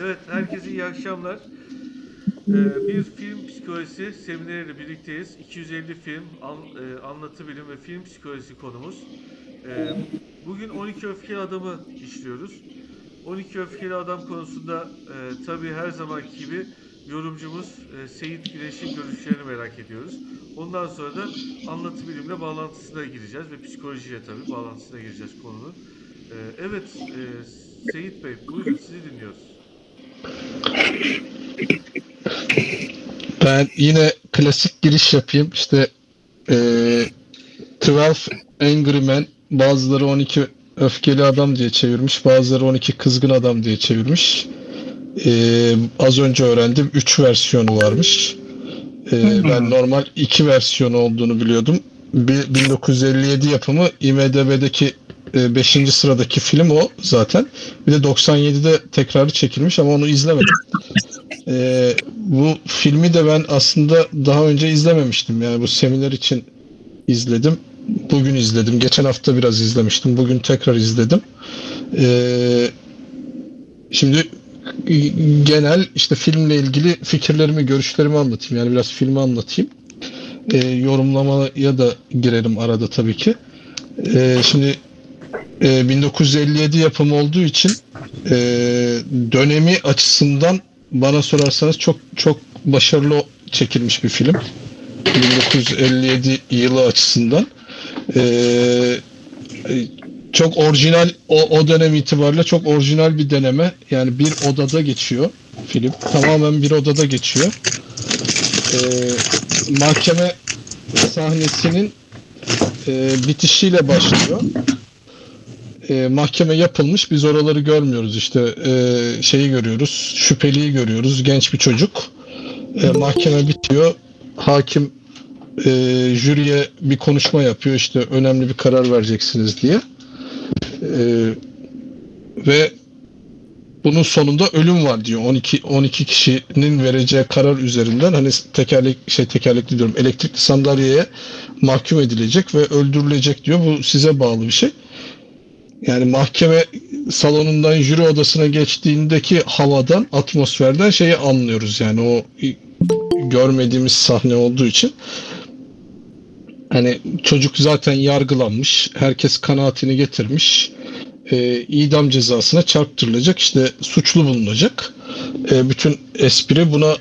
Evet, herkese iyi akşamlar. Ee, bir film psikolojisi semineriyle birlikteyiz. 250 film, an, e, anlatı bilim ve film psikolojisi konumuz. Ee, bugün 12 Öfkeli Adam'ı işliyoruz. 12 Öfkeli Adam konusunda e, tabii her zamanki gibi yorumcumuz e, Seyit Güneş'in görüşlerini merak ediyoruz. Ondan sonra da anlatı bilimle bağlantısına gireceğiz ve psikolojiyle tabii bağlantısına gireceğiz konunun. Ee, evet, e, Seyit Bey, buyurun sizi dinliyoruz. Ben yine klasik giriş yapayım. İşte eee 12 Angry Men bazıları 12 öfkeli adam diye çevirmiş. Bazıları 12 kızgın adam diye çevirmiş. Eee, az önce öğrendim 3 versiyonu varmış. Eee, ben normal 2 versiyonu olduğunu biliyordum. Bir 1957 yapımı IMDB'deki 5. sıradaki film o zaten. Bir de 97'de tekrarı çekilmiş ama onu izlemedim. Ee, bu filmi de ben aslında daha önce izlememiştim. Yani bu seminer için izledim. Bugün izledim. Geçen hafta biraz izlemiştim. Bugün tekrar izledim. Ee, şimdi genel işte filmle ilgili fikirlerimi, görüşlerimi anlatayım. Yani biraz filmi anlatayım. Ee, yorumlamaya da girerim arada tabii ki. Ee, şimdi e, 1957 yapımı olduğu için e, dönemi açısından bana sorarsanız çok çok başarılı çekilmiş bir film. 1957 yılı açısından. Ee, çok orijinal o, o dönem itibariyle çok orijinal bir deneme. Yani bir odada geçiyor film. Tamamen bir odada geçiyor. Ee, mahkeme sahnesinin e, bitişiyle başlıyor. E, mahkeme yapılmış. Biz oraları görmüyoruz. İşte e, şeyi görüyoruz. Şüpheliyi görüyoruz. Genç bir çocuk. E, mahkeme bitiyor. Hakim e, jüriye bir konuşma yapıyor. İşte önemli bir karar vereceksiniz diye. E, ve bunun sonunda ölüm var diyor. 12 12 kişinin vereceği karar üzerinden hani tekerlek şey tekerlekli diyorum elektrikli sandalyeye mahkum edilecek ve öldürülecek diyor. Bu size bağlı bir şey. Yani mahkeme salonundan jüri odasına geçtiğindeki havadan, atmosferden şeyi anlıyoruz. Yani o görmediğimiz sahne olduğu için. Hani çocuk zaten yargılanmış. Herkes kanaatini getirmiş. E, idam cezasına çarptırılacak. işte suçlu bulunacak. E, bütün espri buna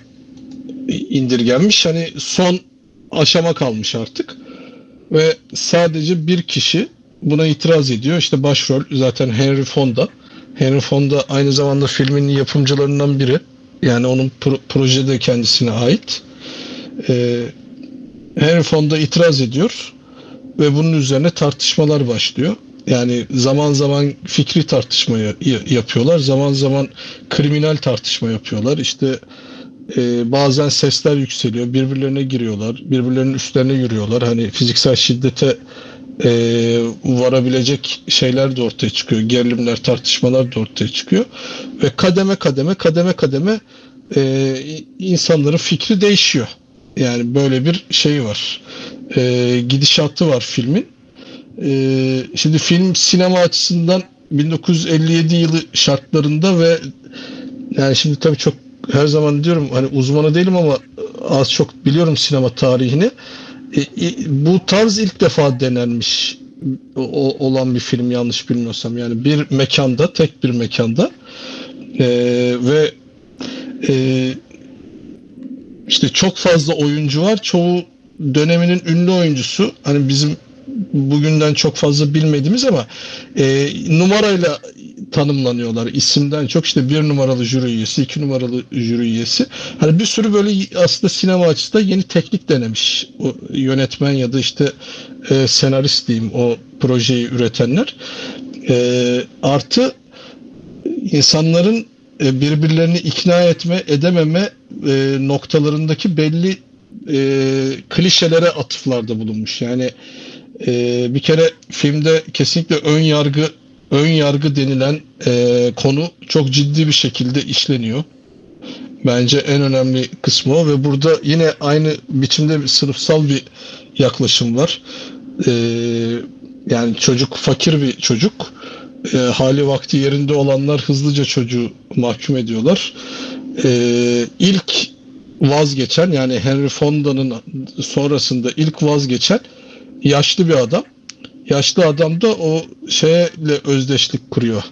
indirgenmiş. Hani son aşama kalmış artık. Ve sadece bir kişi buna itiraz ediyor. İşte başrol zaten Henry Fonda. Henry Fonda aynı zamanda filmin yapımcılarından biri. Yani onun pro- projede kendisine ait. Ee, Henry Fonda itiraz ediyor ve bunun üzerine tartışmalar başlıyor. Yani zaman zaman fikri tartışma yapıyorlar. Zaman zaman kriminal tartışma yapıyorlar. İşte e, bazen sesler yükseliyor. Birbirlerine giriyorlar. Birbirlerinin üstlerine yürüyorlar. Hani fiziksel şiddete e, varabilecek şeyler de ortaya çıkıyor. Gerilimler, tartışmalar da ortaya çıkıyor. Ve kademe kademe kademe kademe e, insanların fikri değişiyor. Yani böyle bir şey var. E, gidişatı var filmin. E, şimdi film sinema açısından 1957 yılı şartlarında ve yani şimdi tabii çok her zaman diyorum hani uzmanı değilim ama az çok biliyorum sinema tarihini. E, e, bu tarz ilk defa denenmiş o, olan bir film yanlış bilmiyorsam. Yani bir mekanda, tek bir mekanda e, ve e, işte çok fazla oyuncu var. Çoğu döneminin ünlü oyuncusu. Hani bizim bugünden çok fazla bilmediğimiz ama e, numarayla tanımlanıyorlar. İsimden çok işte bir numaralı jüri üyesi, iki numaralı jüri üyesi. Hani bir sürü böyle aslında sinema açısından yeni teknik denemiş o yönetmen ya da işte e, senarist diyeyim o projeyi üretenler. E, artı insanların e, birbirlerini ikna etme, edememe e, noktalarındaki belli e, klişelere atıflarda bulunmuş. Yani e, bir kere filmde kesinlikle ön yargı ön yargı denilen e, konu çok ciddi bir şekilde işleniyor. Bence en önemli kısmı o ve burada yine aynı biçimde bir sınıfsal bir yaklaşım var. E, yani çocuk fakir bir çocuk e, hali vakti yerinde olanlar hızlıca çocuğu mahkum ediyorlar. E, ilk vazgeçen yani Henry Fonda'nın sonrasında ilk vazgeçen yaşlı bir adam. Yaşlı adam da o şeyle özdeşlik kuruyor.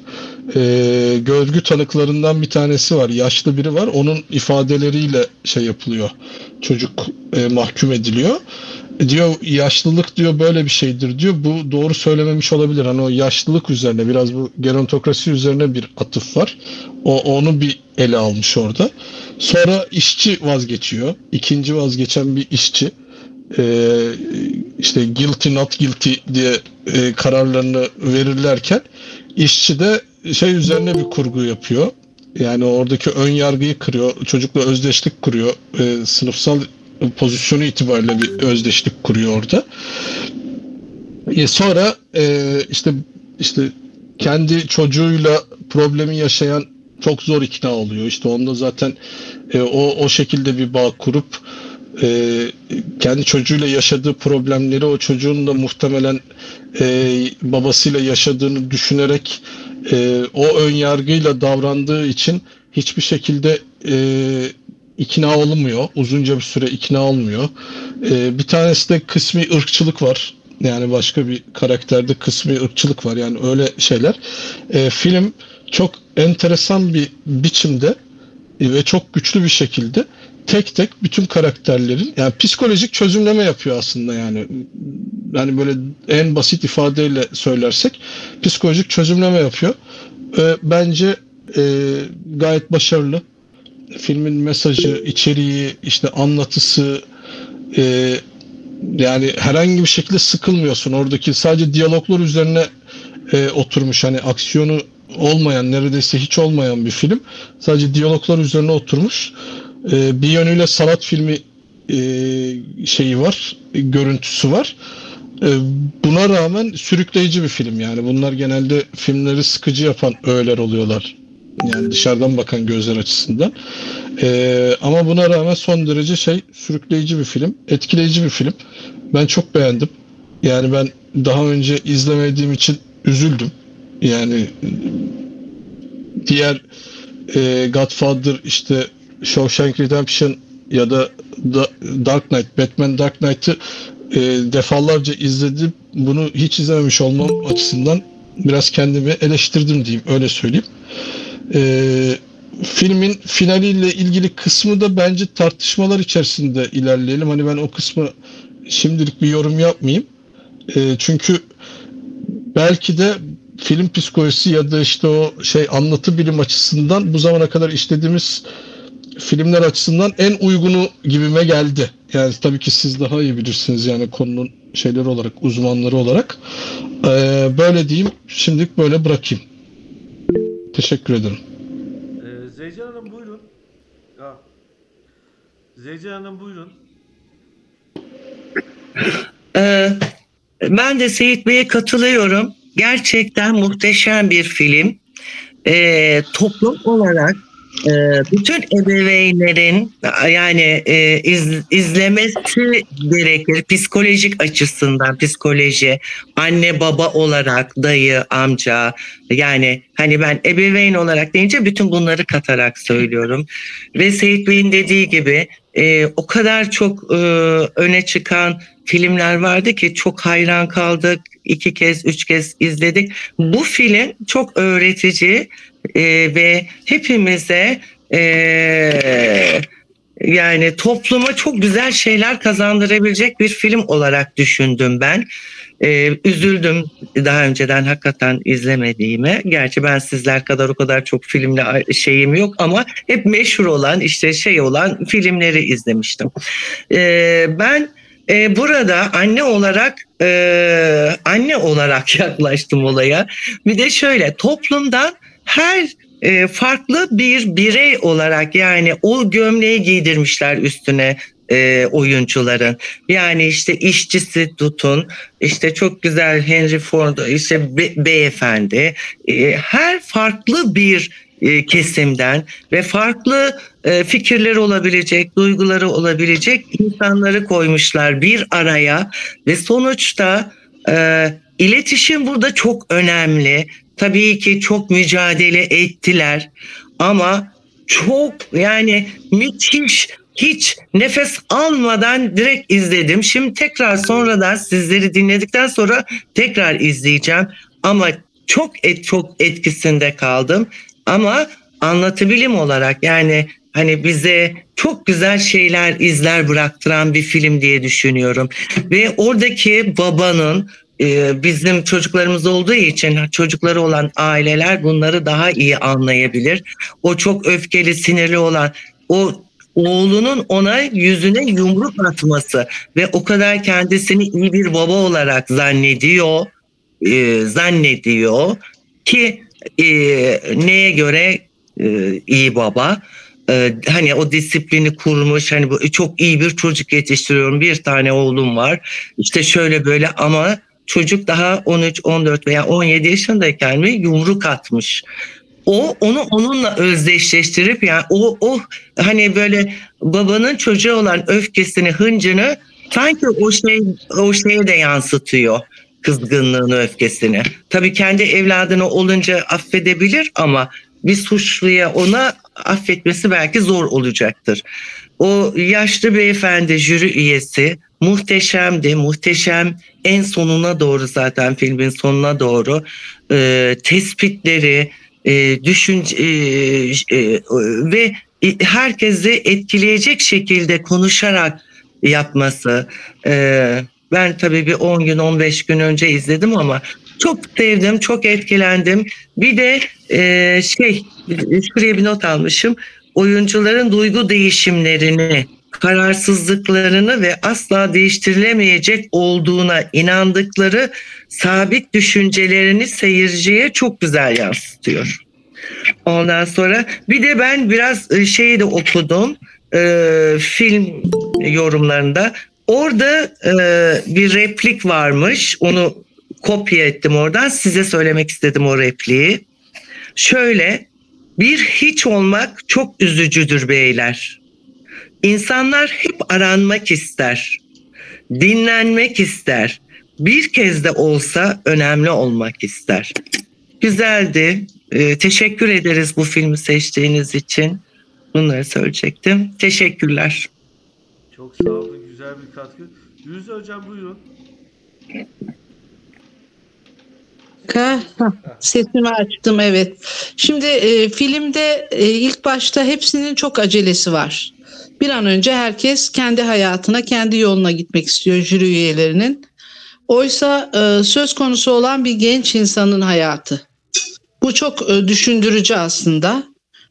Ee, görgü tanıklarından bir tanesi var. Yaşlı biri var. Onun ifadeleriyle şey yapılıyor. Çocuk e, mahkum ediliyor. E, diyor yaşlılık diyor böyle bir şeydir diyor. Bu doğru söylememiş olabilir. Hani o yaşlılık üzerine biraz bu gerontokrasi üzerine bir atıf var. O onu bir ele almış orada. Sonra işçi vazgeçiyor. İkinci vazgeçen bir işçi. Ee, işte guilty not guilty diye e, kararlarını verirlerken işçi de şey üzerine bir kurgu yapıyor. Yani oradaki ön yargıyı kırıyor. Çocukla özdeşlik kuruyor. E, sınıfsal pozisyonu itibariyle bir özdeşlik kuruyor orada. E, sonra e, işte işte kendi çocuğuyla problemi yaşayan çok zor ikna oluyor. İşte onda zaten e, o o şekilde bir bağ kurup e, kendi çocuğuyla yaşadığı problemleri o çocuğun da muhtemelen e, babasıyla yaşadığını düşünerek e, o ön yargıyla davrandığı için hiçbir şekilde e, ikna olmuyor. Uzunca bir süre ikna olmuyor. E, bir tanesi de kısmi ırkçılık var. Yani başka bir karakterde kısmi ırkçılık var. Yani öyle şeyler. E, film çok enteresan bir biçimde ve çok güçlü bir şekilde tek tek bütün karakterlerin yani psikolojik çözümleme yapıyor aslında yani. Yani böyle en basit ifadeyle söylersek psikolojik çözümleme yapıyor. E, bence e, gayet başarılı. Filmin mesajı, içeriği, işte anlatısı e, yani herhangi bir şekilde sıkılmıyorsun. Oradaki sadece diyaloglar üzerine e, oturmuş hani aksiyonu olmayan neredeyse hiç olmayan bir film. Sadece diyaloglar üzerine oturmuş. E, bir yönüyle sanat filmi e, şeyi var, görüntüsü var. E, buna rağmen sürükleyici bir film yani. Bunlar genelde filmleri sıkıcı yapan öğeler oluyorlar. Yani dışarıdan bakan gözler açısından. E, ama buna rağmen son derece şey sürükleyici bir film, etkileyici bir film. Ben çok beğendim. Yani ben daha önce izlemediğim için üzüldüm. Yani diğer e, Godfather işte Shawshank Redemption ya da Dark Knight, Batman Dark Knight'ı e, defalarca izledim. Bunu hiç izlememiş olmam açısından biraz kendimi eleştirdim diyeyim. Öyle söyleyeyim. E, filmin finaliyle ilgili kısmı da bence tartışmalar içerisinde ilerleyelim. Hani ben o kısmı şimdilik bir yorum yapmayayım. E, çünkü belki de film psikolojisi ya da işte o şey anlatı bilim açısından bu zamana kadar işlediğimiz filmler açısından en uygunu gibime geldi. Yani tabii ki siz daha iyi bilirsiniz yani konunun şeyleri olarak, uzmanları olarak. Ee, böyle diyeyim, şimdilik böyle bırakayım. Teşekkür ederim. Ee, Zeycan Hanım buyurun. Ya. Zeycan Hanım buyurun. Ee, ben de Seyit Bey'e katılıyorum. Gerçekten muhteşem bir film. Ee, toplum olarak bütün ebeveynlerin yani e, iz, izlemesi gerekir psikolojik açısından psikoloji anne baba olarak dayı amca yani hani ben ebeveyn olarak deyince bütün bunları katarak söylüyorum ve Seyit Bey'in dediği gibi e, o kadar çok e, öne çıkan filmler vardı ki çok hayran kaldık. iki kez, üç kez izledik. Bu film çok öğretici e, ve hepimize e, yani topluma çok güzel şeyler kazandırabilecek bir film olarak düşündüm ben. Ee, üzüldüm daha önceden hakikaten izlemediğime. Gerçi ben sizler kadar o kadar çok filmle şeyim yok ama hep meşhur olan işte şey olan filmleri izlemiştim. Ee, ben e, burada anne olarak e, anne olarak yaklaştım olaya. Bir de şöyle toplumdan her e, farklı bir birey olarak yani o gömleği giydirmişler üstüne e, oyuncuların. Yani işte işçisi tutun, işte çok güzel Henry Ford, işte be, beyefendi. E, her farklı bir e, kesimden ve farklı e, fikirleri olabilecek, duyguları olabilecek insanları koymuşlar bir araya ve sonuçta e, iletişim burada çok önemli. Tabii ki çok mücadele ettiler ama çok yani müthiş hiç nefes almadan direkt izledim. Şimdi tekrar sonradan sizleri dinledikten sonra tekrar izleyeceğim. Ama çok et, çok etkisinde kaldım. Ama anlatabilim olarak yani hani bize çok güzel şeyler izler bıraktıran bir film diye düşünüyorum. Ve oradaki babanın e, bizim çocuklarımız olduğu için çocukları olan aileler bunları daha iyi anlayabilir. O çok öfkeli, sinirli olan o oğlunun ona yüzüne yumruk atması ve o kadar kendisini iyi bir baba olarak zannediyor, e, zannediyor ki e, neye göre e, iyi baba? Hani o disiplini kurmuş, hani bu çok iyi bir çocuk yetiştiriyorum, bir tane oğlum var, işte şöyle böyle ama çocuk daha 13, 14 veya 17 yaşındayken mi yumruk atmış o onu onunla özdeşleştirip yani o o hani böyle babanın çocuğu olan öfkesini, hıncını sanki o şey o şeye de yansıtıyor kızgınlığını, öfkesini. Tabii kendi evladını olunca affedebilir ama bir suçluya ona affetmesi belki zor olacaktır. O yaşlı beyefendi jüri üyesi muhteşemdi, muhteşem en sonuna doğru zaten filmin sonuna doğru e, tespitleri, e, düşünce e, e, ve herkesi etkileyecek şekilde konuşarak yapması. E, ben tabii bir 10 gün 15 gün önce izledim ama çok sevdim, çok etkilendim. Bir de e, şey şuraya bir not almışım. Oyuncuların duygu değişimlerini kararsızlıklarını ve asla değiştirilemeyecek olduğuna inandıkları sabit düşüncelerini seyirciye çok güzel yansıtıyor. Ondan sonra bir de ben biraz e, şeyi de okudum e, film yorumlarında. Orada e, bir replik varmış. Onu kopya ettim oradan. Size söylemek istedim o repliği. Şöyle bir hiç olmak çok üzücüdür beyler. İnsanlar hep aranmak ister, dinlenmek ister, bir kez de olsa önemli olmak ister. Güzeldi. Ee, teşekkür ederiz bu filmi seçtiğiniz için. Bunları söyleyecektim. Teşekkürler. Çok sağ olun. Güzel bir katkı. Yüzde hocam buyurun. Sesimi açtım evet. Şimdi e, filmde e, ilk başta hepsinin çok acelesi var. Bir an önce herkes kendi hayatına, kendi yoluna gitmek istiyor jüri üyelerinin. Oysa e, söz konusu olan bir genç insanın hayatı. Bu çok e, düşündürücü aslında.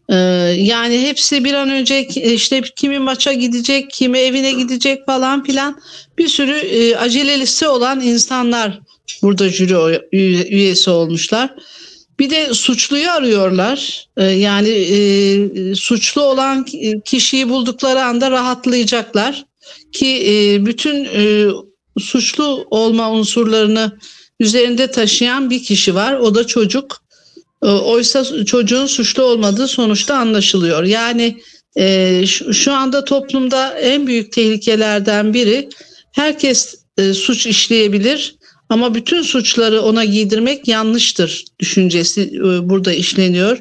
E, yani hepsi bir an önce işte kimi maça gidecek, kimi evine gidecek falan filan bir sürü e, acelelisi olan insanlar burada jüri üyesi olmuşlar. Bir de suçluyu arıyorlar. Ee, yani e, suçlu olan kişiyi buldukları anda rahatlayacaklar. Ki e, bütün e, suçlu olma unsurlarını üzerinde taşıyan bir kişi var. O da çocuk. Oysa çocuğun suçlu olmadığı sonuçta anlaşılıyor. Yani şu anda toplumda en büyük tehlikelerden biri herkes suç işleyebilir ama bütün suçları ona giydirmek yanlıştır düşüncesi e, burada işleniyor.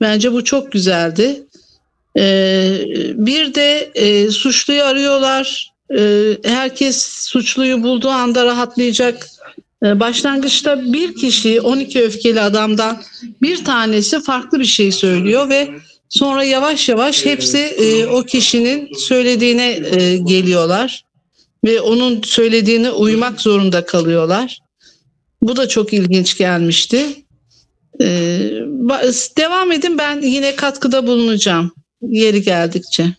Bence bu çok güzeldi. E, bir de e, suçluyu arıyorlar. Herkes suçluyu bulduğu anda rahatlayacak. Başlangıçta bir kişi 12 öfkeli adamdan bir tanesi farklı bir şey söylüyor ve sonra yavaş yavaş hepsi o kişinin söylediğine geliyorlar ve onun söylediğine uymak zorunda kalıyorlar. Bu da çok ilginç gelmişti. Ee, devam edin ben yine katkıda bulunacağım yeri geldikçe.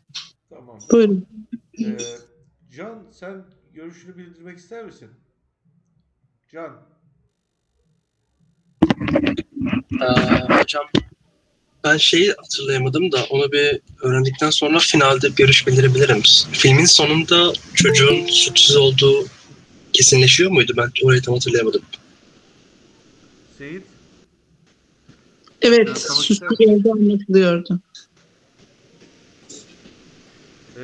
Tamam. Buyurun. Ee, Can sen görüşünü bildirmek ister misin? Can. Ee, hocam ben şeyi hatırlayamadım da onu bir öğrendikten sonra finalde bir görüş bildirebilirim. Filmin sonunda çocuğun suçsuz olduğu kesinleşiyor muydu? Ben orayı tam hatırlayamadım. Seyit. Evet, suçlu olduğu anlatılıyordu. Ee,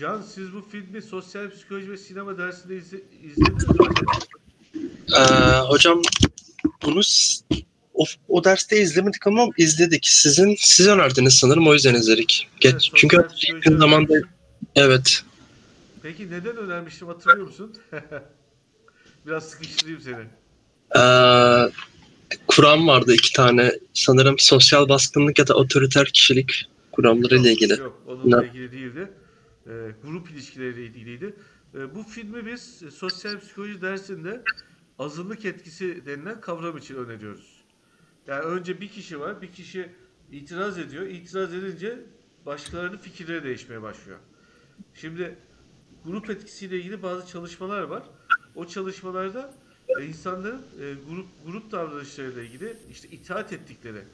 Can siz bu filmi sosyal psikoloji ve sinema dersinde izle, izlediniz mi? Ee, hocam bunu o, o derste izlemedik ama izledik. Sizin siz önerdiniz sanırım o yüzden izledik. Geç, Evet, çünkü yakın zamanda evet. Peki neden önermiştim hatırlıyor musun? Biraz sıkıştırayım seni. Ee, Kur'an vardı iki tane. Sanırım sosyal baskınlık ya da otoriter kişilik kuramlarıyla ilgili. Yok, onunla ilgili değildi. Ee, grup ilişkileriyle ilgiliydi. Ee, bu filmi biz e, sosyal psikoloji dersinde azınlık etkisi denilen kavram için öneriyoruz. Yani önce bir kişi var, bir kişi itiraz ediyor. İtiraz edince başkalarının fikirleri değişmeye başlıyor. Şimdi grup etkisiyle ilgili bazı çalışmalar var. O çalışmalarda e, insanların e, grup grup davranışlarıyla ilgili işte itaat ettikleri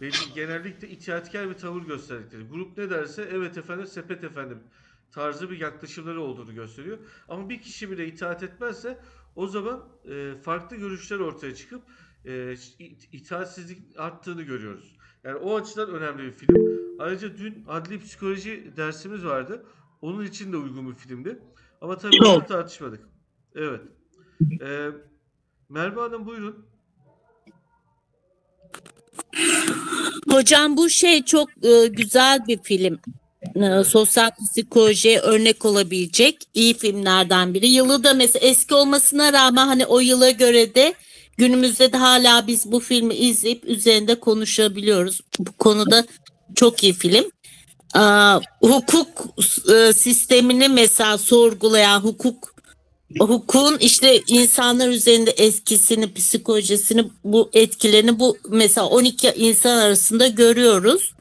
belli genellikle itaatkar bir tavır gösterdikleri. Grup ne derse evet efendim sepet efendim tarzı bir yaklaşımları olduğunu gösteriyor. Ama bir kişi bile itaat etmezse o zaman e, farklı görüşler ortaya çıkıp e, it- itaatsizlik arttığını görüyoruz. Yani o açıdan önemli bir film. Ayrıca dün adli psikoloji dersimiz vardı. Onun için de uygun bir filmdi. Ama tabii onu tartışmadık. Evet. E, Merve Hanım buyurun. Hocam bu şey çok e, güzel bir film. E, sosyal psikolojiye örnek olabilecek iyi filmlerden biri. Yılı da mesela eski olmasına rağmen hani o yıla göre de günümüzde de hala biz bu filmi izleyip üzerinde konuşabiliyoruz. Bu konuda çok iyi film. Aa, hukuk e, sistemini mesela sorgulayan hukuk hukukun işte insanlar üzerinde etkisini, psikolojisini, bu etkilerini bu mesela 12 insan arasında görüyoruz.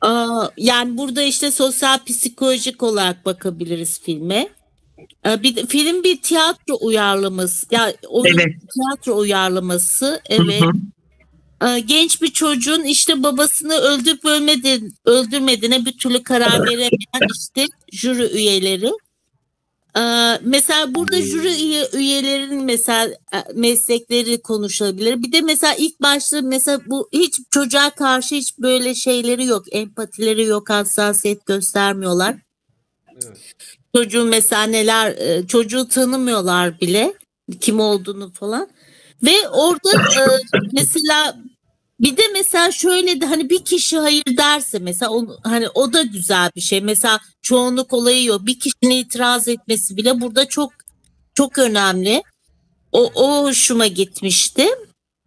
Aa, yani burada işte sosyal psikolojik olarak bakabiliriz filme. Ee, Bir film bir tiyatro uyarlaması. Ya oyun Evet. tiyatro uyarlaması. Evet. Ee, Genç bir çocuğun işte babasını öldürüp ölmedi, öldürmediğine bir türlü karar veremeyen işte jüri üyeleri. Ee, mesela burada jüri üye- üyelerinin mesela e, meslekleri konuşulabilir. Bir de mesela ilk başta mesela bu hiç çocuğa karşı hiç böyle şeyleri yok. Empatileri yok, hassasiyet göstermiyorlar. Evet. Çocuğun mesela neler e, çocuğu tanımıyorlar bile kim olduğunu falan. Ve orada e, mesela bir de mesela şöyle de hani bir kişi hayır derse mesela onu, hani o da güzel bir şey. Mesela çoğunluk olayı yok. Bir kişinin itiraz etmesi bile burada çok çok önemli. O, o hoşuma gitmişti.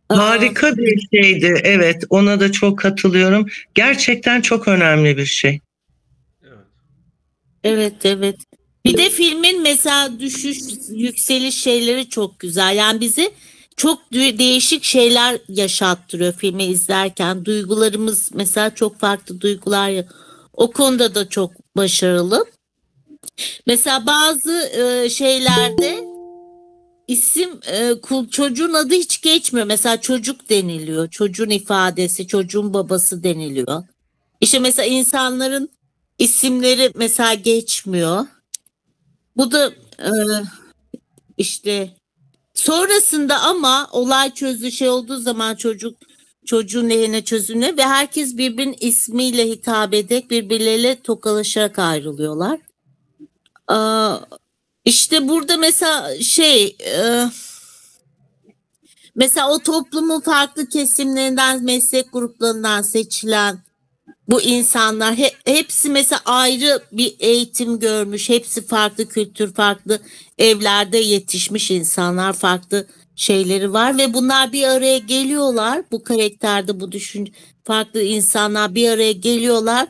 Aa, Harika bir şeydi. Evet, ona da çok katılıyorum. Gerçekten çok önemli bir şey. Evet. Evet evet. Bir de filmin mesela düşüş yükseliş şeyleri çok güzel. Yani bizi çok değişik şeyler yaşattırıyor filmi izlerken. Duygularımız mesela çok farklı duygular. O konuda da çok başarılı. Mesela bazı e, şeylerde isim e, çocuğun adı hiç geçmiyor. Mesela çocuk deniliyor. Çocuğun ifadesi, çocuğun babası deniliyor. İşte mesela insanların isimleri mesela geçmiyor. Bu da e, işte sonrasında ama olay çözü şey olduğu zaman çocuk çocuğun lehine çözümle ve herkes birbirinin ismiyle hitap ederek birbirleriyle tokalaşarak ayrılıyorlar. Aa, işte burada mesela şey e, mesela o toplumun farklı kesimlerinden meslek gruplarından seçilen bu insanlar he- hepsi mesela ayrı bir eğitim görmüş. Hepsi farklı kültür, farklı evlerde yetişmiş insanlar, farklı şeyleri var ve bunlar bir araya geliyorlar. Bu karakterde bu düşün farklı insanlar bir araya geliyorlar.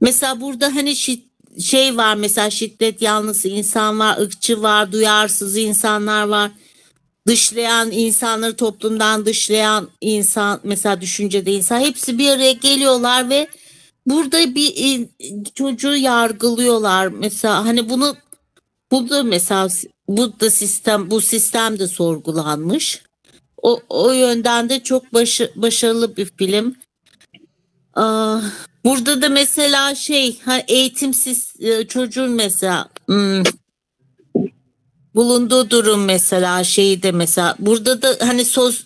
Mesela burada hani şi- şey var mesela şiddet yanlısı insan var, ırkçı var, duyarsız insanlar var. Dışlayan insanları toplumdan dışlayan insan mesela düşüncede insan hepsi bir araya geliyorlar ve burada bir çocuğu yargılıyorlar. Mesela hani bunu bu da mesela bu da sistem bu sistem de sorgulanmış. O, o yönden de çok başı, başarılı bir film. Aa, burada da mesela şey ha, eğitimsiz e, çocuğun mesela hmm, bulunduğu durum mesela şeyi de mesela burada da hani sos,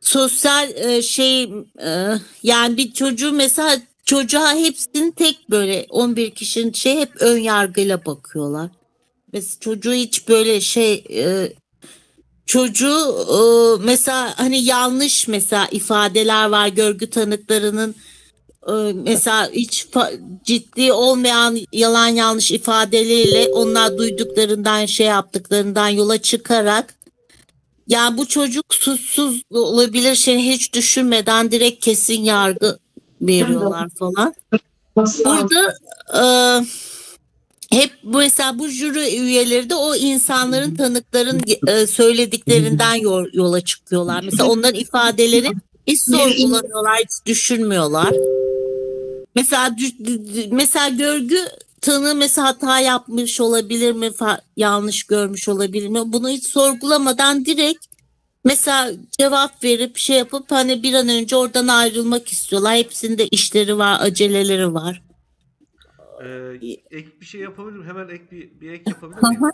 sosyal e, şey e, yani bir çocuğu mesela çocuğa hepsinin tek böyle 11 kişinin şey hep ön yargıyla bakıyorlar. Mesela çocuğu hiç böyle şey e, çocuğu e, mesela hani yanlış mesela ifadeler var görgü tanıklarının mesela hiç ciddi olmayan yalan yanlış ifadeleriyle onlar duyduklarından şey yaptıklarından yola çıkarak ya bu çocuk suçsuz olabilir şey hiç düşünmeden direkt kesin yargı veriyorlar falan. Burada e, hep mesela bu jüri üyeleri de o insanların tanıkların e, söylediklerinden yol- yola çıkıyorlar. Mesela onların ifadeleri hiç sorgulamıyorlar, hiç düşünmüyorlar. Mesela mesela görgü tanığı mesela hata yapmış olabilir mi, yanlış görmüş olabilir mi? Bunu hiç sorgulamadan direkt mesela cevap verip şey yapıp hani bir an önce oradan ayrılmak istiyorlar. Hepsinde işleri var, aceleleri var. Ee, ek bir şey yapabilirim. Hemen ek bir, bir ek yapabilir miyim?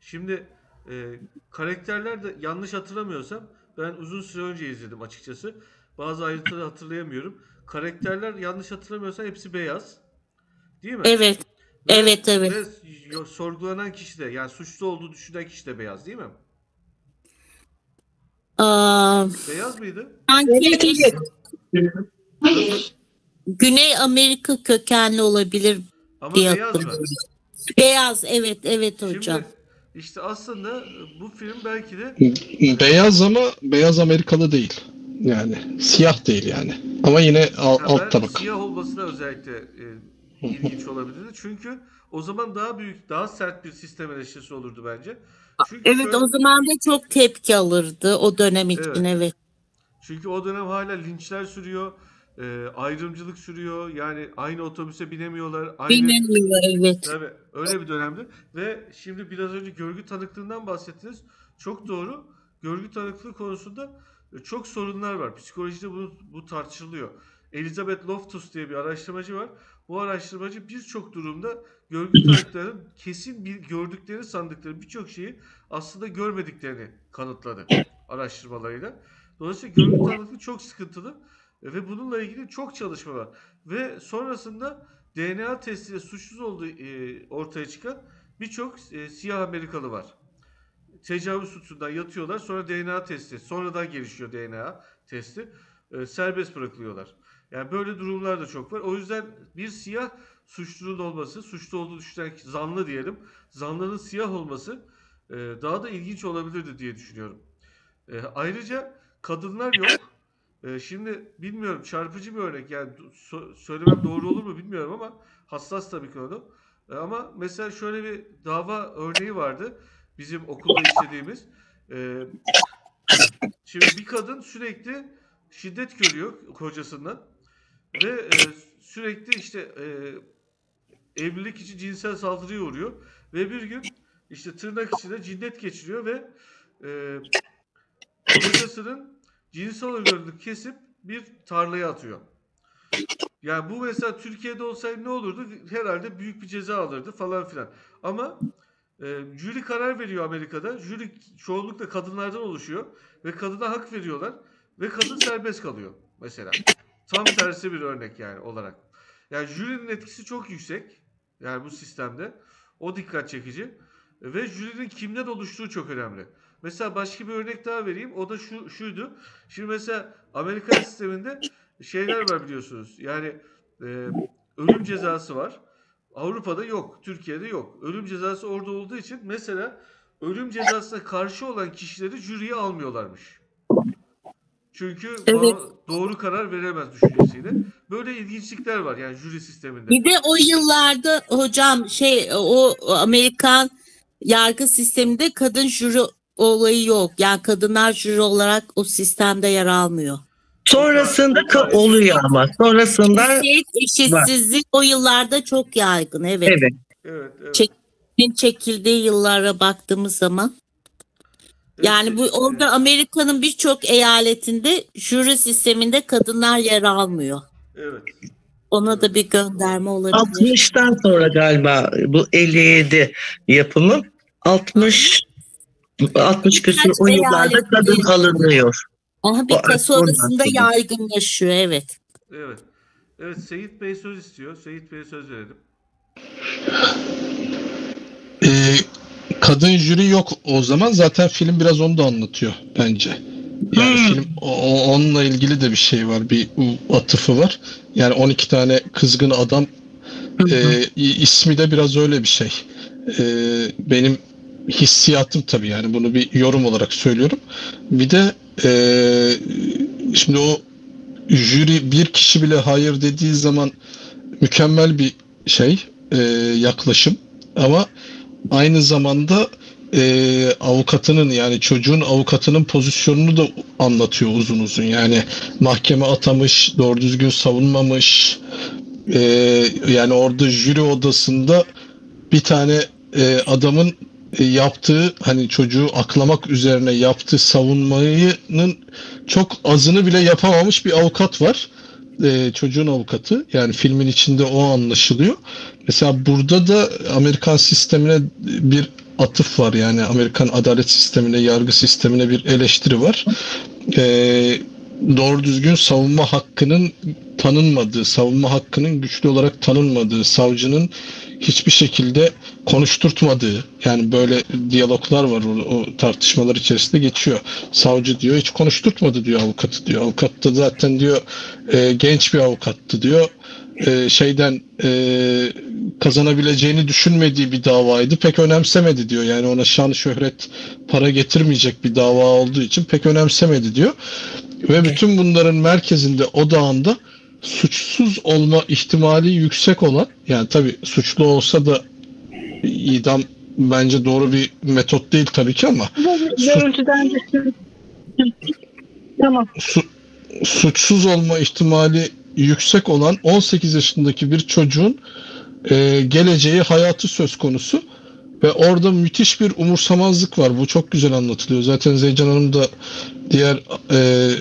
Şimdi e, karakterler de yanlış hatırlamıyorsam ben uzun süre önce izledim açıkçası. Bazı ayrıntıları hatırlayamıyorum. Karakterler yanlış hatırlamıyorsam hepsi beyaz. Değil mi? Evet. Ve- Evet, evet. Ve sorgulanan kişi de yani suçlu olduğu düşünen kişi de beyaz değil mi? Aa, Beyaz mıydı? sanki Güney Amerika kökenli olabilir Ama diye beyaz mı? Beyaz evet evet hocam. Şimdi işte aslında bu film belki de Beyaz ama beyaz Amerikalı değil. Yani siyah değil yani. Ama yine al- Ha, alt ben tabaka. siyah olmasına özellikle e, ilginç olabilirdi. Çünkü o zaman daha büyük, daha sert bir sistem eleştirisi olurdu bence. Çünkü Evet şöyle- o zaman da çok tepki alırdı o dönem için Evet. evet. Çünkü o dönem hala linçler sürüyor, e, ayrımcılık sürüyor. Yani aynı otobüse binemiyorlar. Aynı, Bilmiyor evet. Tabii öyle bir dönemdi. Ve şimdi biraz önce görgü tanıklığından bahsettiniz. Çok doğru. Görgü tanıklığı konusunda çok sorunlar var. Psikolojide bu, bu tartışılıyor. Elizabeth Loftus diye bir araştırmacı var. Bu araştırmacı birçok durumda görgü tanıkların kesin bir gördüklerini sandıkları birçok şeyi aslında görmediklerini kanıtladı araştırmalarıyla. Dolayısıyla görgü tanıklığı çok sıkıntılı ve bununla ilgili çok çalışma var. Ve sonrasında DNA testiyle suçsuz olduğu e, ortaya çıkan birçok e, siyah Amerikalı var. Tecavüz suçundan yatıyorlar. Sonra DNA testi. Sonradan gelişiyor DNA testi. E, serbest bırakılıyorlar. Yani böyle durumlar da çok var. O yüzden bir siyah suçlunun olması, suçlu olduğu düşünen zanlı diyelim, zanlının siyah olması e, daha da ilginç olabilirdi diye düşünüyorum. E, ayrıca kadınlar yok. E, şimdi bilmiyorum çarpıcı bir örnek yani so- söylemem doğru olur mu bilmiyorum ama hassas tabii ki onu. E, ama mesela şöyle bir dava örneği vardı bizim okulda işlediğimiz. E, şimdi bir kadın sürekli şiddet görüyor kocasından ve e, sürekli işte e, evlilik için cinsel saldırıya uğruyor ve bir gün işte tırnak içinde cinnet geçiriyor ve e, kocasının cinsel organını kesip bir tarlaya atıyor. Yani bu mesela Türkiye'de olsaydı ne olurdu? Herhalde büyük bir ceza alırdı falan filan. Ama e, jüri karar veriyor Amerika'da. Jüri çoğunlukla kadınlardan oluşuyor ve kadına hak veriyorlar ve kadın serbest kalıyor mesela. Tam tersi bir örnek yani olarak. Yani jürinin etkisi çok yüksek. Yani bu sistemde. O dikkat çekici. Ve jürinin kimden oluştuğu çok önemli. Mesela başka bir örnek daha vereyim. O da şu şuydu. Şimdi mesela Amerikan sisteminde şeyler var biliyorsunuz. Yani e, ölüm cezası var. Avrupa'da yok. Türkiye'de yok. Ölüm cezası orada olduğu için mesela ölüm cezasına karşı olan kişileri jüriye almıyorlarmış. Çünkü Evet. doğru karar veremez düşüncesiyle. Böyle ilginçlikler var yani jüri sisteminde. Bir de o yıllarda hocam şey o Amerikan yargı sisteminde kadın jüri olayı yok. Yani kadınlar jüri olarak o sistemde yer almıyor. Sonrasında ka- oluyor ama. Sonrasında Cinsiyet eşitsizlik o yıllarda çok yaygın evet. evet. Evet, evet. Çek- çekildiği yıllara baktığımız zaman. Yani bu orada Amerika'nın birçok eyaletinde jüri sisteminde kadınlar yer almıyor. Evet. Ona da bir gönderme olabilir. 60'tan sonra galiba bu 57 yapımı 60 60 küsur o yıllarda eyalet kadın değil. alınıyor. Ama bir O- ka- sonrasında ondan sonra. yaygınlaşıyor evet. Evet. Evet Seyit Bey söz istiyor. Seyit Bey'e söz verelim. Ee, kadın jüri yok o zaman zaten film biraz onu da anlatıyor bence. Yani Hmm. film o- onunla ilgili de bir şey var, bir atıfı var. Yani 12 tane kızgın adam e, ismi de biraz öyle bir şey. E, benim hissiyatım tabii yani bunu bir yorum olarak söylüyorum. Bir de e, şimdi o jüri bir kişi bile hayır dediği zaman mükemmel bir şey e, yaklaşım. Ama aynı zamanda e, avukatının yani çocuğun avukatının pozisyonunu da anlatıyor uzun uzun. Yani mahkeme atamış doğru düzgün savunmamış. E, yani orada jüri odasında bir tane e, adamın yaptığı hani çocuğu aklamak üzerine yaptığı savunmanın çok azını bile yapamamış bir avukat var. E, çocuğun avukatı. Yani filmin içinde o anlaşılıyor. Mesela burada da Amerikan sistemine bir atıf var. Yani Amerikan adalet sistemine, yargı sistemine bir eleştiri var. E, doğru düzgün savunma hakkının tanınmadığı, savunma hakkının güçlü olarak tanınmadığı, savcının hiçbir şekilde konuşturtmadığı yani böyle diyaloglar var o, o tartışmalar içerisinde geçiyor. Savcı diyor hiç konuşturtmadı diyor avukatı diyor. Avukat da zaten diyor e, genç bir avukattı diyor. E, şeyden e, kazanabileceğini düşünmediği bir davaydı. Pek önemsemedi diyor. Yani ona şan şöhret para getirmeyecek bir dava olduğu için pek önemsemedi diyor. Ve bütün bunların merkezinde odağında suçsuz olma ihtimali yüksek olan yani tabi suçlu olsa da idam bence doğru bir metot değil tabii ki ama Görüntüden düşün. Tamam. su- suçsuz olma ihtimali yüksek olan 18 yaşındaki bir çocuğun e, geleceği hayatı söz konusu ve orada müthiş bir umursamazlık var. Bu çok güzel anlatılıyor. Zaten Zeycan Hanım da diğer e, e,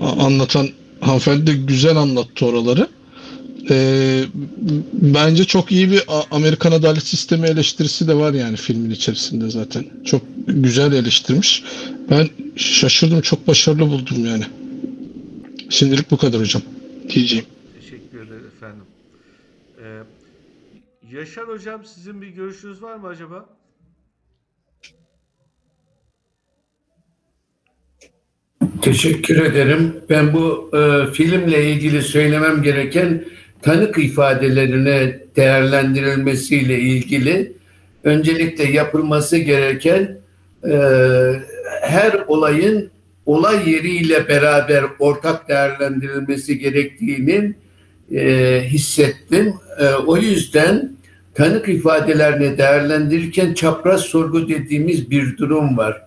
anlatan hanımefendi de güzel anlattı oraları. E, bence çok iyi bir Amerikan adalet sistemi eleştirisi de var yani filmin içerisinde zaten. Çok güzel eleştirmiş. Ben şaşırdım. Çok başarılı buldum yani. Şimdilik bu kadar hocam. Diyeceğim. Teşekkür ederim efendim. Ee, Yaşar hocam sizin bir görüşünüz var mı acaba? Teşekkür ederim. Ben bu e, filmle ilgili söylemem gereken tanık ifadelerine değerlendirilmesiyle ilgili öncelikle yapılması gereken e, her olayın olay yeriyle beraber ortak değerlendirilmesi gerektiğinin e, hissettim. E, o yüzden tanık ifadelerini değerlendirirken çapraz sorgu dediğimiz bir durum var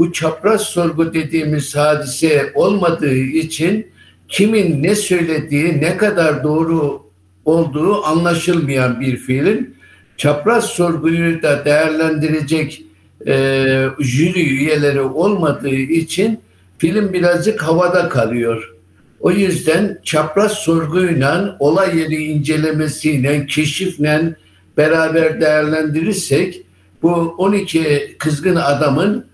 bu çapraz sorgu dediğimiz hadise olmadığı için kimin ne söylediği ne kadar doğru olduğu anlaşılmayan bir film. Çapraz sorguyu da değerlendirecek e, jüri üyeleri olmadığı için film birazcık havada kalıyor. O yüzden çapraz sorguyla olay yeri incelemesiyle, keşifle beraber değerlendirirsek bu 12 kızgın adamın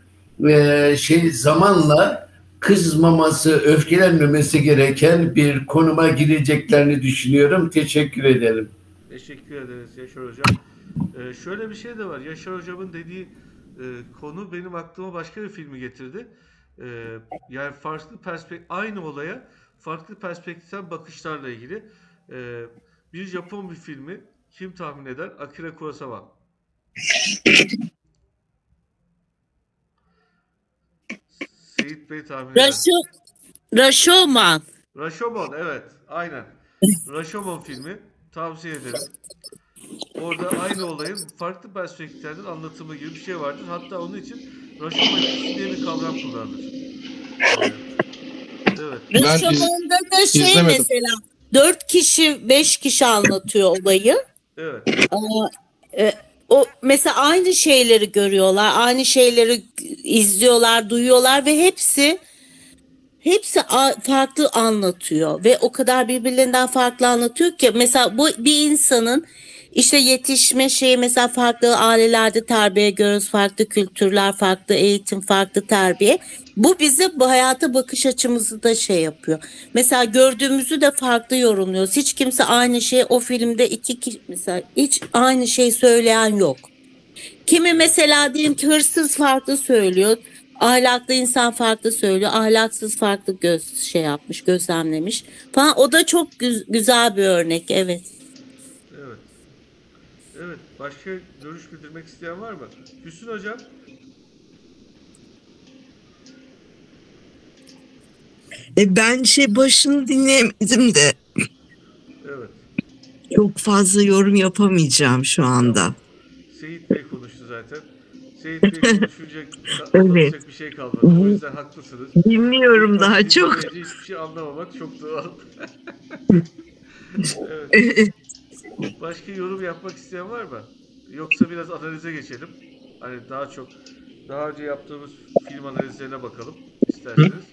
e, şey zamanla kızmaması, öfkelenmemesi gereken bir konuma gireceklerini düşünüyorum. Teşekkür ederim. Teşekkür ederiz Yaşar hocam. Ee, şöyle bir şey de var. Yaşar hocamın dediği e, konu benim aklıma başka bir filmi getirdi. Ee, yani farklı perspektif aynı olaya farklı perspektiften bakışlarla ilgili Ee, bir Japon bir filmi kim tahmin eder? Akira Kurosawa. Seyit Bey tahmin eder. Raşo, Raşoman. Rashomon evet aynen. Rashomon filmi tavsiye ederim. Orada aynı olayın farklı perspektiflerden anlatımı gibi bir şey vardır. Hatta onun için Rashomon etkisi diye bir kavram kullanılır. Evet. Ben Raşoman'da da şey izlemedim. mesela dört kişi beş kişi anlatıyor olayı. Evet. Ama, e, o mesela aynı şeyleri görüyorlar, aynı şeyleri izliyorlar, duyuyorlar ve hepsi hepsi farklı anlatıyor ve o kadar birbirlerinden farklı anlatıyor ki mesela bu bir insanın işte yetişme şeyi mesela farklı ailelerde terbiye görüyoruz, farklı kültürler, farklı eğitim, farklı terbiye. Bu bize bu hayata bakış açımızı da şey yapıyor. Mesela gördüğümüzü de farklı yorumluyoruz. Hiç kimse aynı şey o filmde iki kişi mesela hiç aynı şey söyleyen yok. Kimi mesela diyelim ki hırsız farklı söylüyor. Ahlaklı insan farklı söylüyor. Ahlaksız farklı göz şey yapmış, gözlemlemiş falan. O da çok güz- güzel bir örnek. Evet. Evet. Başka görüş bildirmek isteyen var mı? Hüsnü Hocam. E, ben şey başını dinleyemedim de Evet. çok fazla yorum yapamayacağım şu anda. Seyit Bey konuştu zaten. Seyit Bey konuşacak, Evet. bir şey kalmadı. O yüzden haklısınız. Dinliyorum daha Dinleyince çok. Hiçbir şey anlamamak çok doğal. evet. Başka yorum yapmak isteyen var mı? Yoksa biraz analize geçelim. Hani daha çok daha önce yaptığımız film analizlerine bakalım isterseniz.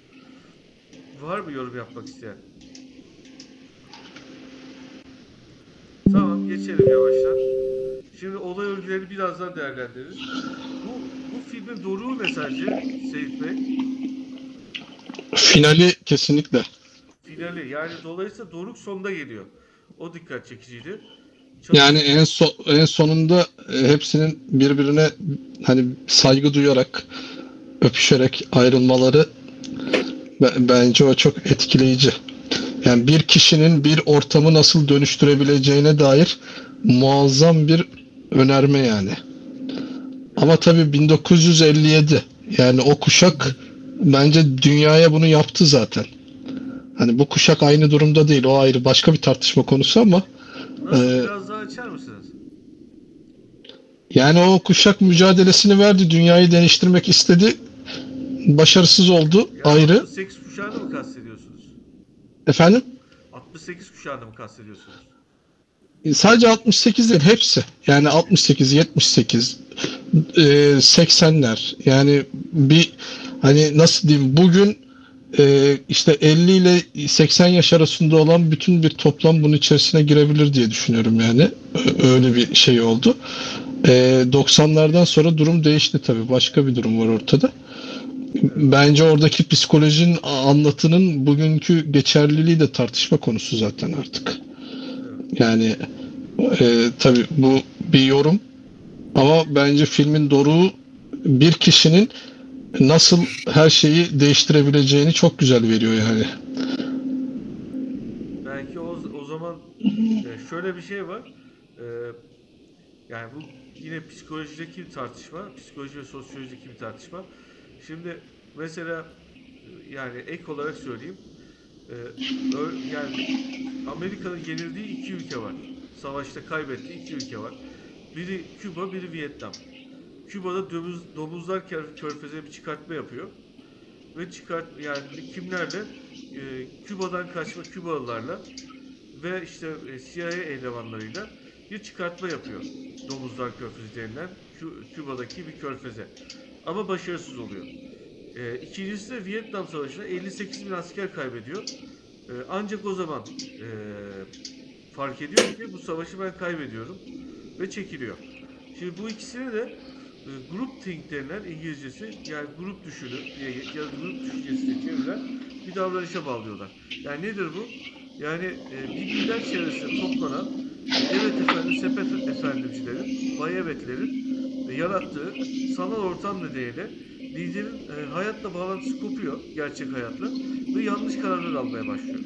Var mı yorum yapmak isteyen? Tamam geçelim yavaştan. Şimdi olay örgülerini birazdan değerlendiririz. Bu, bu filmin doruğu ne sence Seyit Bey? Finali kesinlikle. Finali yani dolayısıyla doruk sonda geliyor. O dikkat çekiciydi. Çok- Yani en son en sonunda e, hepsinin birbirine hani saygı duyarak öpüşerek ayrılmaları be- bence o çok etkileyici. Yani bir kişinin bir ortamı nasıl dönüştürebileceğine dair muazzam bir önerme yani. Ama tabii 1957 yani o kuşak bence dünyaya bunu yaptı zaten. Hani bu kuşak aynı durumda değil. O ayrı başka bir tartışma konusu ama Nasıl Ee, biraz daha açar mısınız? Yani o kuşak mücadelesini verdi. Dünyayı değiştirmek istedi. Başarısız oldu. Yani Ayrı. 68 kuşağını mı kastediyorsunuz? Efendim? 68 kuşağını mı kastediyorsunuz? Sadece 68 değil. Hepsi. Yani 68, 78, e, 80'ler. Yani bir hani nasıl diyeyim bugün e, işte 50 ile 80 yaş arasında olan bütün bir toplam bunun içerisine girebilir diye düşünüyorum yani. Öyle bir şey oldu. E, 90'lardan sonra durum değişti tabii. Başka bir durum var ortada. Bence oradaki psikolojinin anlatının bugünkü geçerliliği de tartışma konusu zaten artık. Yani e, tabii bu bir yorum ama bence filmin doruğu bir kişinin nasıl her şeyi değiştirebileceğini çok güzel veriyor yani. Belki o, o zaman e, şöyle bir şey var. E, yani bu yine psikolojideki bir tartışma. Psikoloji ve sosyolojideki bir tartışma. Şimdi mesela e, yani ek olarak söyleyeyim. Yani Amerika'nın yenildiği iki ülke var. Savaşta kaybettiği iki ülke var. Biri Küba, biri Vietnam. Küba'da domuz, domuzlar kör- körfeze bir çıkartma yapıyor. Ve çıkart yani kimlerle? E, Küba'dan kaçma Kübalılarla ve işte e, CIA elemanlarıyla bir çıkartma yapıyor. Domuzlar Körfezi denilen Kü- Küba'daki bir körfeze. Ama başarısız oluyor. E, ikincisi de Vietnam Savaşı'nda 58 bin asker kaybediyor. E, ancak o zaman e, fark ediyor ki bu savaşı ben kaybediyorum ve çekiliyor. Şimdi bu ikisini de group think denilen İngilizcesi yani grup düşünü diye ya da grup düşüncesi diye çevrilen bir davranışa bağlıyorlar. Yani nedir bu? Yani e, bir lider çevresinde toplanan evet efendim sepet efendimcilerin, bay evetlerin e, yarattığı sanal ortam nedeniyle liderin e, hayatla bağlantısı kopuyor gerçek hayatla ve yanlış kararlar almaya başlıyor.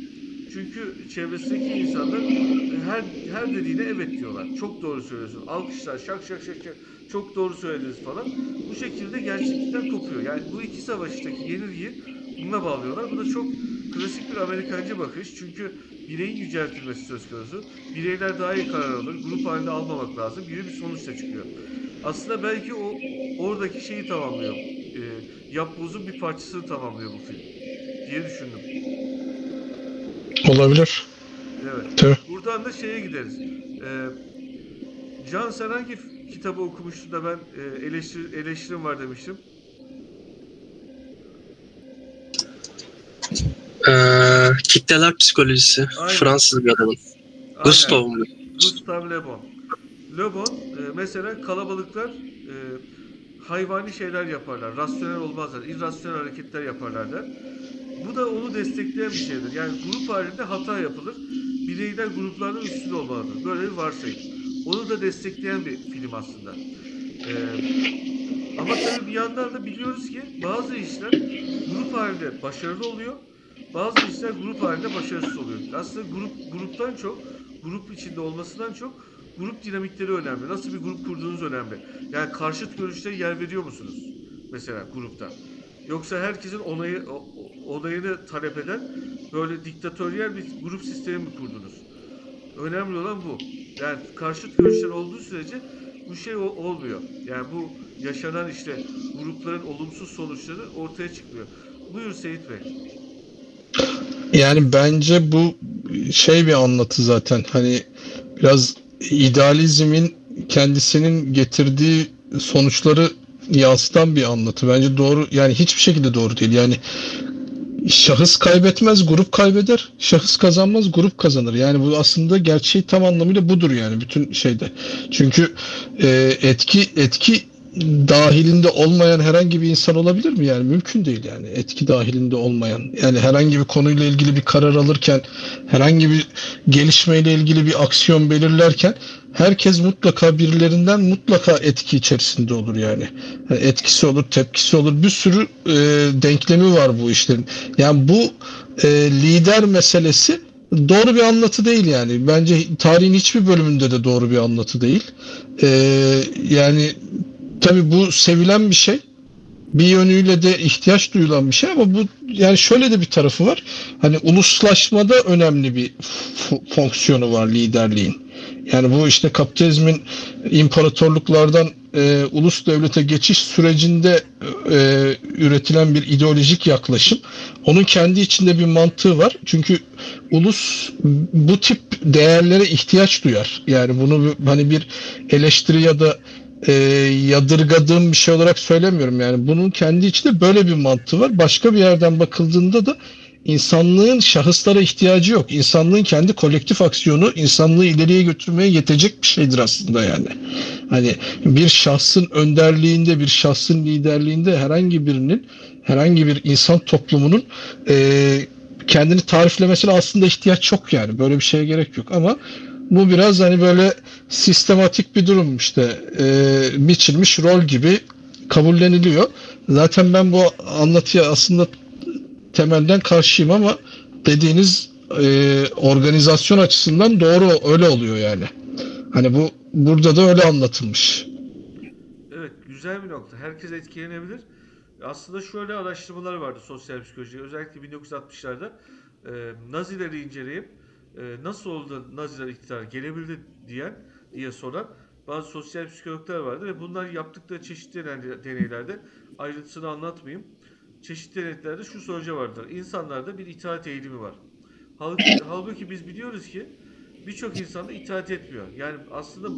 Çünkü çevresindeki insanlar e, her her dediğine evet diyorlar. Çok doğru söylüyorsun. Alkışlar, şak şak şak şak. Çok doğru söylediniz falan. Bu şekilde gerçeklikten kopuyor. Yani bu iki savaştaki yenilgiyi buna bağlıyorlar. Bu da çok klasik bir Amerikancı bakış. Çünkü bireyin yüceltilmesi söz konusu. Bireyler daha iyi karar alır. Grup halinde almamak lazım gibi bir sonuçla çıkıyor. Aslında belki o oradaki şeyi tamamlıyor. E, yapbozun bir parçasını tamamlıyor bu film diye düşündüm. Olabilir. Evet. Tabii. Buradan da şeye gideriz. Ee, Can sen hangi kitabı okumuştun da ben e, eleştir, eleştirim var demiştim. Ee, kitleler psikolojisi. Aynen. Fransız bir adamın. Aynen. Gustav mu? Gustav Le Bon. Le Bon e, mesela kalabalıklar e, hayvani şeyler yaparlar. Rasyonel olmazlar. irrasyonel hareketler yaparlar der. Bu da onu destekleyen bir şeydir. Yani grup halinde hata yapılır. Bireyler gruplardan üstün olmalıdır. Böyle bir varsayım. Onu da destekleyen bir film aslında. Ee, ama tabii bir yandan da biliyoruz ki bazı işler grup halinde başarılı oluyor. Bazı işler grup halinde başarısız oluyor. Aslında grup gruptan çok, grup içinde olmasından çok grup dinamikleri önemli. Nasıl bir grup kurduğunuz önemli. Yani karşıt görüşlere yer veriyor musunuz? Mesela grupta. Yoksa herkesin onayı, onayını talep eden böyle diktatöryel bir grup sistemi mi kurdunuz? Önemli olan bu. Yani karşıt görüşler olduğu sürece bu şey olmuyor. Yani bu yaşanan işte grupların olumsuz sonuçları ortaya çıkmıyor. Buyur Seyit Bey. Yani bence bu şey bir anlatı zaten. Hani biraz idealizmin kendisinin getirdiği sonuçları yansıtan bir anlatı. Bence doğru yani hiçbir şekilde doğru değil. Yani şahıs kaybetmez, grup kaybeder. Şahıs kazanmaz, grup kazanır. Yani bu aslında gerçeği tam anlamıyla budur yani bütün şeyde. Çünkü e, etki etki dahilinde olmayan herhangi bir insan olabilir mi? Yani mümkün değil yani etki dahilinde olmayan. Yani herhangi bir konuyla ilgili bir karar alırken herhangi bir gelişmeyle ilgili bir aksiyon belirlerken herkes mutlaka birilerinden mutlaka etki içerisinde olur yani. Yani etkisi olur tepkisi olur. Bir sürü e, denklemi var bu işlerin. Yani bu e, lider meselesi doğru bir anlatı değil yani. Bence tarihin hiçbir bölümünde de doğru bir anlatı değil. E, yani tabii bu sevilen bir şey. Bir yönüyle de ihtiyaç duyulan bir şey ama bu yani şöyle de bir tarafı var. Hani uluslaşmada önemli bir fonksiyonu var liderliğin. Yani bu işte kapitalizmin imparatorluklardan e, ulus devlete geçiş sürecinde e, üretilen bir ideolojik yaklaşım. Onun kendi içinde bir mantığı var. Çünkü ulus bu tip değerlere ihtiyaç duyar. Yani bunu hani bir eleştiri ya da e, yadırgadığım bir şey olarak söylemiyorum. Yani bunun kendi içinde böyle bir mantığı var. Başka bir yerden bakıldığında da insanlığın şahıslara ihtiyacı yok. İnsanlığın kendi kolektif aksiyonu insanlığı ileriye götürmeye yetecek bir şeydir aslında yani. Hani bir şahsın önderliğinde, bir şahsın liderliğinde herhangi birinin, herhangi bir insan toplumunun e, kendini tariflemesine aslında ihtiyaç yok yani. Böyle bir şeye gerek yok ama bu biraz hani böyle sistematik bir durum işte e, biçilmiş rol gibi kabulleniliyor. Zaten ben bu anlatıya aslında temelden karşıyım ama dediğiniz e, organizasyon açısından doğru öyle oluyor yani. Hani bu burada da öyle anlatılmış. Evet, güzel bir nokta. Herkes etkilenebilir. Aslında şöyle araştırmalar vardı sosyal psikolojide. Özellikle 1960'larda e, Nazileri inceleyip e, nasıl oldu da Naziler iktidara gelebildi diyen diye soran bazı sosyal psikologlar vardı ve bunlar yaptıkları çeşitli deney- deneylerde ayrıntısını anlatmayayım. Çeşitli deneylerde şu sonuca vardır. İnsanlarda bir itaat eğilimi var. Halbuki, halbuki biz biliyoruz ki birçok insanda itaat etmiyor. Yani aslında